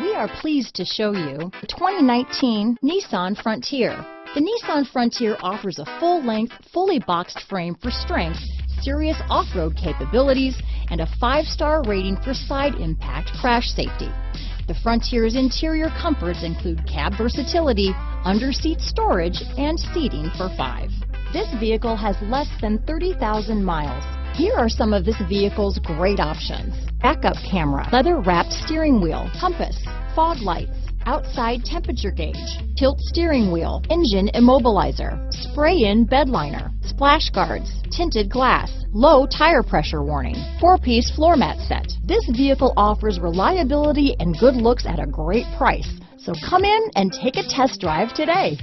We are pleased to show you the 2019 Nissan Frontier. The Nissan Frontier offers a full-length, fully boxed frame for strength, serious off-road capabilities, and a five-star rating for side impact crash safety. The Frontier's interior comforts include cab versatility, under-seat storage, and seating for five. This vehicle has less than 30,000 miles. Here are some of this vehicle's great options. Backup camera, leather wrapped steering wheel, compass, fog lights, outside temperature gauge, tilt steering wheel, engine immobilizer, spray-in bed liner, splash guards, tinted glass, low tire pressure warning, four-piece floor mat set. This vehicle offers reliability and good looks at a great price. So come in and take a test drive today.